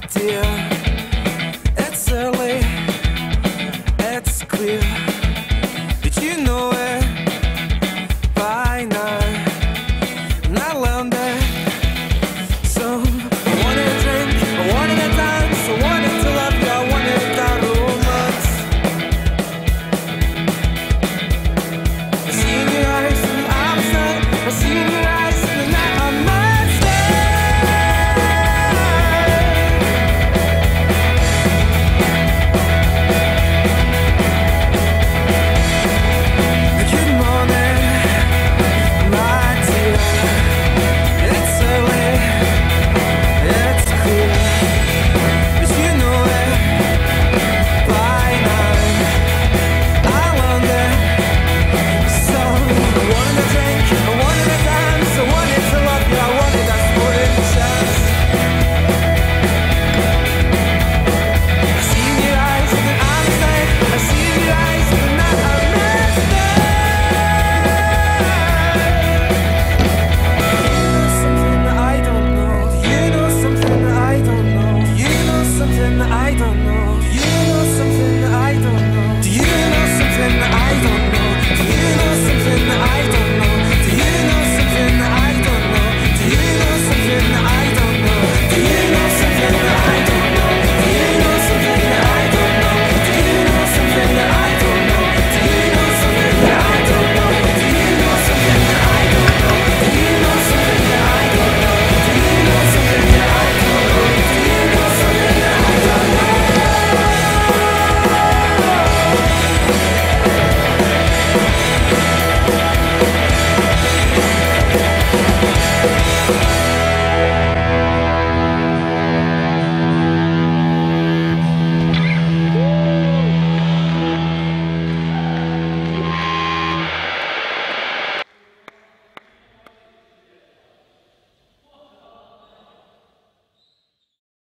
dear. It's early, it's clear.